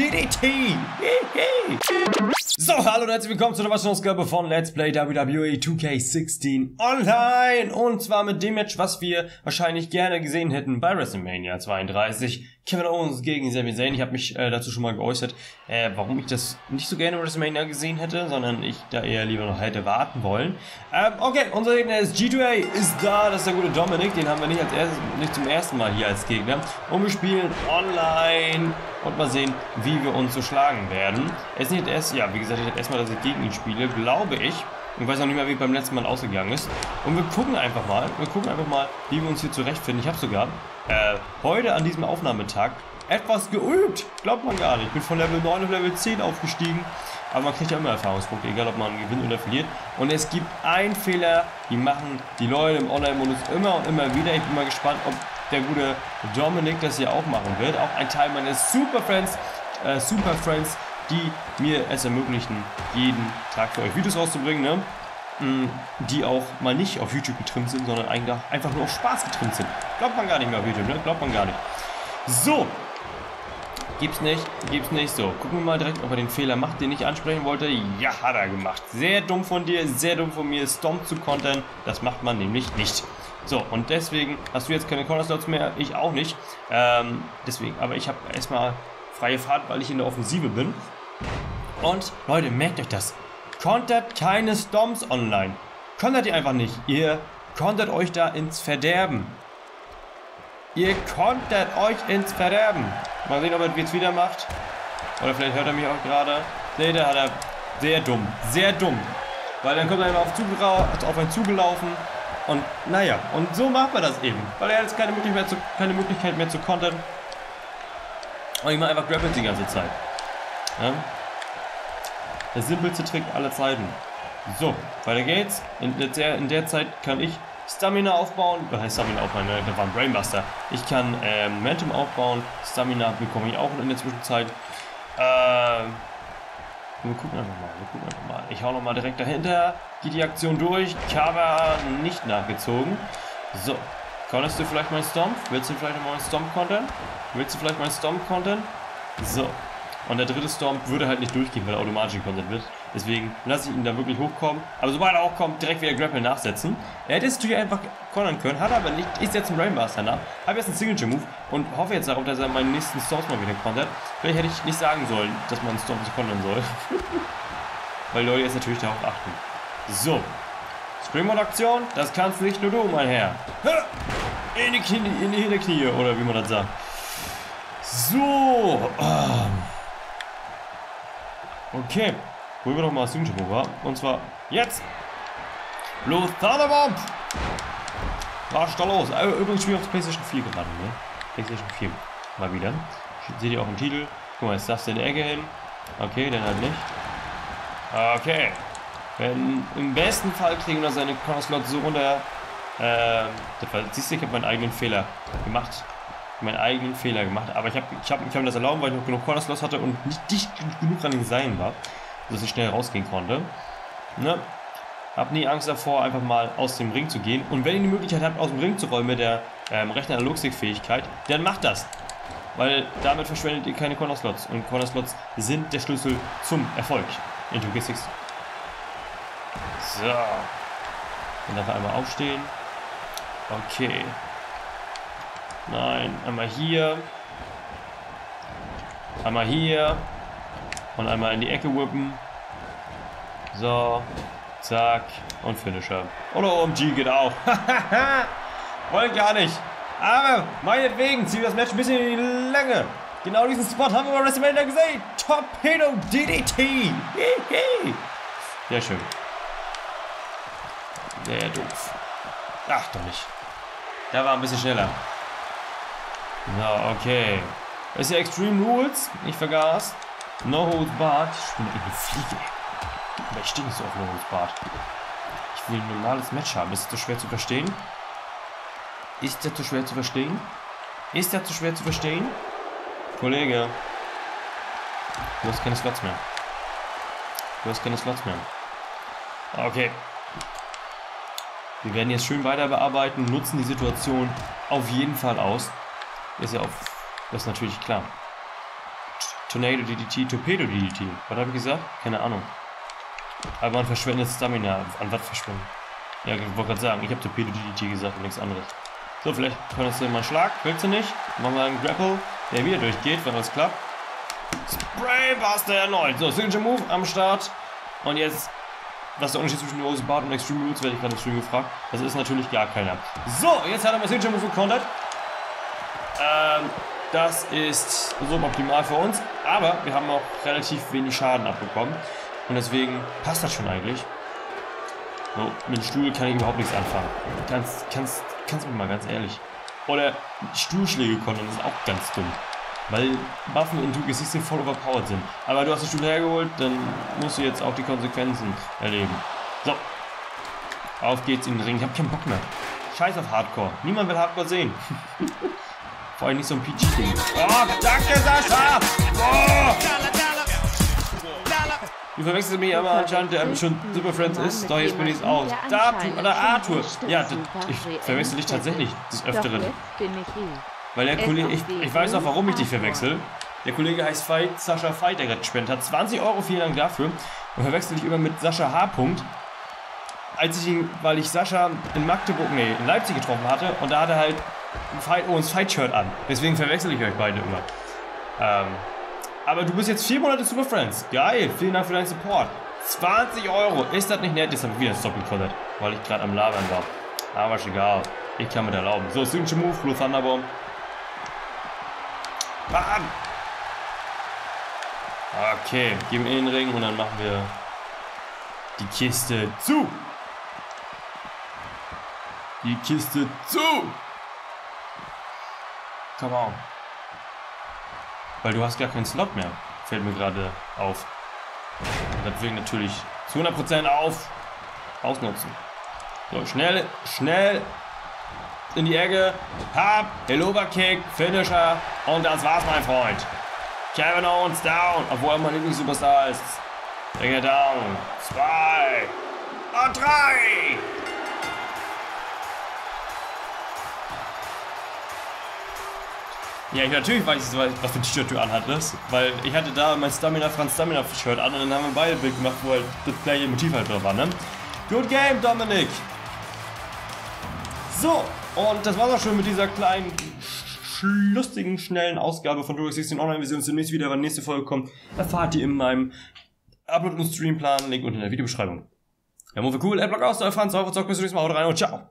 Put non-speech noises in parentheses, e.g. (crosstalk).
DDT. So, hallo und herzlich willkommen zu der Ausgabe von Let's Play WWE 2K16 Online. Und zwar mit dem Match, was wir wahrscheinlich gerne gesehen hätten bei WrestleMania 32. Kevin Owens gegen Sami Zayn. Ich habe mich äh, dazu schon mal geäußert, äh, warum ich das nicht so gerne WrestleMania gesehen hätte, sondern ich da eher lieber noch hätte warten wollen. Ähm, okay, unser Gegner ist G2A, ist da. Das ist der gute Dominik. Den haben wir nicht, als erstes, nicht zum ersten Mal hier als Gegner. Und wir spielen online und mal sehen, wie wir uns so schlagen werden. Es ist nicht erst, ja, wie gesagt, ich erstmal, dass ich gegen ihn spiele, glaube ich. Ich weiß noch nicht mehr, wie beim letzten Mal ausgegangen ist. Und wir gucken einfach mal, wir gucken einfach mal, wie wir uns hier zurechtfinden. Ich habe sogar äh, heute an diesem Aufnahmetag etwas geübt. Glaubt man gar nicht. Ich bin von Level 9 auf Level 10 aufgestiegen. Aber man kriegt ja immer Erfahrungspunkte, egal ob man gewinnt oder verliert. Und es gibt einen Fehler, die machen die Leute im Online-Modus immer und immer wieder. Ich bin mal gespannt, ob der gute Dominik das hier auch machen wird. Auch ein Teil meines Super Friends, äh, Super Friends, die mir es ermöglichen, jeden Tag für euch Videos rauszubringen, ne? Mm, die auch mal nicht auf YouTube getrimmt sind, sondern einfach nur auf Spaß getrimmt sind. Glaubt man gar nicht mehr auf YouTube, ne? Glaubt man gar nicht. So. Gibt's nicht, gibt's nicht. So, gucken wir mal direkt, ob er den Fehler macht, den ich ansprechen wollte. Ja, hat er gemacht. Sehr dumm von dir, sehr dumm von mir, Stomp zu kontern. Das macht man nämlich nicht. So, und deswegen hast du jetzt keine Corner Slots mehr, ich auch nicht. Ähm, deswegen, aber ich habe erstmal freie Fahrt, weil ich in der Offensive bin. Und Leute, merkt euch das. Kontert keine Stomps online. Kontert ihr einfach nicht. Ihr kontert euch da ins Verderben. Ihr kontert euch ins Verderben. Mal sehen, ob er jetzt wieder macht. Oder vielleicht hört er mich auch gerade. Nee, da hat er sehr dumm. Sehr dumm. Weil dann kommt er immer auf, auf einen zugelaufen. Und naja, und so macht man das eben. Weil er jetzt keine Möglichkeit mehr zu, keine Möglichkeit mehr zu kontern. Und ich mache einfach Grapples die ganze Zeit. Ja? Der simpelste Trick aller Zeiten. So, weiter geht's. In der, in der Zeit kann ich Stamina aufbauen. Heißt Stamina aufbauen? Ne, das war ein Brainbuster. Ich kann äh, Momentum aufbauen. Stamina bekomme ich auch in der Zwischenzeit. Äh, wir gucken einfach mal. Wir gucken einfach mal. Ich hau nochmal direkt dahinter. Geht die Aktion durch. Cover nicht nachgezogen. So. Konntest du vielleicht meinen Stomp? Willst du vielleicht noch mal einen Stomp kontern? Willst du vielleicht meinen Stomp kontern? So. Und der dritte Storm würde halt nicht durchgehen, weil er automatisch gekontert wird. Deswegen lasse ich ihn da wirklich hochkommen. Aber sobald er auch kommt, direkt wieder Grapple nachsetzen. Er hätte es natürlich einfach kontern können, hat er aber nicht. Ich setze einen Rainmaster nach, habe jetzt einen Signature-Move und hoffe jetzt darauf, dass er meinen nächsten Storms mal wieder kontert. Vielleicht hätte ich nicht sagen sollen, dass man einen Storm zu kontern soll. (laughs) weil Leute jetzt natürlich darauf achten. So. Springmode-Aktion, das kannst nicht nur du, mein Herr. In die, Knie, in die Hinterknie, oder wie man das sagt. So. Ähm. Okay. Holen wir doch mal das Signature Und zwar jetzt. Los, Thunderbomb! Was ist da los? Übrigens spiele ich auf PlayStation 4 gerade, ne? PlayStation 4. Mal wieder. Seht ihr auch im Titel. Guck mal, jetzt darfst du in die Ecke hin. Okay, dann halt nicht. Okay. Wenn, Im besten Fall kriegen wir seine Corner so runter. Äh, siehst du, ich habe meinen eigenen Fehler gemacht meinen eigenen Fehler gemacht. Aber ich habe ich hab, ich hab das erlauben, weil ich noch genug Corner Slots hatte und nicht dicht genug an den Seilen war, dass ich schnell rausgehen konnte. Ne? Hab nie Angst davor, einfach mal aus dem Ring zu gehen. Und wenn ihr die Möglichkeit habt, aus dem Ring zu rollen mit der ähm, rechten Analogstick-Fähigkeit, dann macht das. Weil damit verschwendet ihr keine Corner Slots. Und Corner Slots sind der Schlüssel zum Erfolg in 2K6. So. Dann darf er einmal aufstehen. Okay. Nein, einmal hier. Einmal hier. Und einmal in die Ecke whippen. So. Zack. Und Finisher. Oder OMG geht auch. (laughs) Wollen gar nicht. Aber meinetwegen ziehen wir das Match ein bisschen in die Länge. Genau diesen Spot haben wir bei WrestleMania gesehen. Torpedo DDT. (laughs) Sehr schön. Sehr doof. Ach doch nicht. Der war ein bisschen schneller. So, okay. Das ist ja Extreme Rules. Ich vergaß. No Holds Barred. Ich bin eine Fliege. Aber ich stehe nicht so auf No Holds Barred. Ich will ein normales Match haben. Ist das schwer zu verstehen? Ist das zu schwer zu verstehen? Ist das zu schwer zu verstehen? Kollege. Du hast keine Slots mehr. Du hast keine Slots mehr. Okay. Wir werden jetzt schön weiter bearbeiten, nutzen die Situation auf jeden Fall aus. Ist ja auch, das ist natürlich klar. Tornado DDT, Torpedo DDT. Was habe ich gesagt? Keine Ahnung. Aber man verschwendet Stamina. An was verschwenden? Ja, ich wollte gerade sagen, ich habe Torpedo DDT gesagt und nichts anderes. So, vielleicht könntest du mal einen Schlag. Willst du nicht? Machen wir einen Grapple, der wieder durchgeht, wenn das klappt. Spraybuster erneut. So, Signature Move am Start. Und jetzt, was ist der Unterschied zwischen Rose Bart und Extreme Roots, werde ich gerade im Stream gefragt. Das ist natürlich gar keiner. So, jetzt hat er mal Signature Move gekontert. Ähm, das ist suboptimal für uns, aber wir haben auch relativ wenig Schaden abbekommen. Und deswegen passt das schon eigentlich. So, mit dem Stuhl kann ich überhaupt nichts anfangen. Kannst, kannst, kannst du mir mal ganz ehrlich. Oder Stuhlschläge kontern ist auch ganz dumm. Weil Waffen in 2K16 voll overpowered sind. Aber du hast den Stuhl hergeholt, dann musst du jetzt auch die Konsequenzen erleben. So. Auf geht's in den Ring. Ich hab keinen Bock mehr. Scheiß auf Hardcore. Niemand will Hardcore sehen. (laughs) Vor allem nicht so ein PG-Ding. Oh, danke, Sascha! Oh! Du verwechselst mich aber anscheinend, der schon Super Friends ist. Doch, jetzt bin ich es aus. Da, oder Arthur. Ja, ich verwechsel dich tatsächlich des Öfteren. Weil der Kollege, ich, ich weiß auch, warum ich dich verwechsel. Der Kollege heißt Fight, Sascha Fight, der gerade gespendet hat. 20 Euro, vielen Dank dafür. Und verwechsel dich immer mit Sascha H. Als ich ihn, weil ich Sascha in Magdeburg, nee, in Leipzig getroffen hatte und da hat er halt Fight Owens Fight Shirt an. Deswegen verwechsel ich euch beide immer. Ähm, aber du bist jetzt vier Monate Super Friends. Geil, vielen Dank für deinen Support. 20 Euro, ist das nicht nett? Jetzt habe ich wieder Stop gekontert, weil ich gerade am Labern war. Aber ist egal, ich kann mir erlauben. So, Signature Move, Blue Thunderbomb. Bam! Okay, gehen wir in den Ring und dann machen wir die Kiste zu. Die Kiste zu. Come on. Weil du hast gar keinen Slot mehr. Fällt mir gerade auf. Und deswegen natürlich zu 100% auf. Ausnutzen. So, schnell, schnell in die Ecke. Hab, der Overkick, Finisher. Und das war's, mein Freund. Kevin Owens down. Obwohl er mein Lieblings-Superstar ist. Bring down. Zwei. Und drei. Ja, ich, natürlich weiß ich, was für ein T-Shirt du anhattest, weil ich hatte da mein Stamina Franz Stamina Shirt an und dann haben wir beide Bild gemacht, wo halt das gleiche Motiv halt drauf war, ne? Good game, Dominik! So, und das war's auch schon mit dieser kleinen, lustigen, schnellen Ausgabe von Duro 16 Online. Wir sehen uns demnächst wieder, wenn nächste Folge kommt. Erfahrt ihr in meinem Upload- und Streamplan, Link unten in der Videobeschreibung. Ja, Move cool, Adblock aus, euer Franz, euer Zock, bis zum nächsten Mal, haut rein und ciao!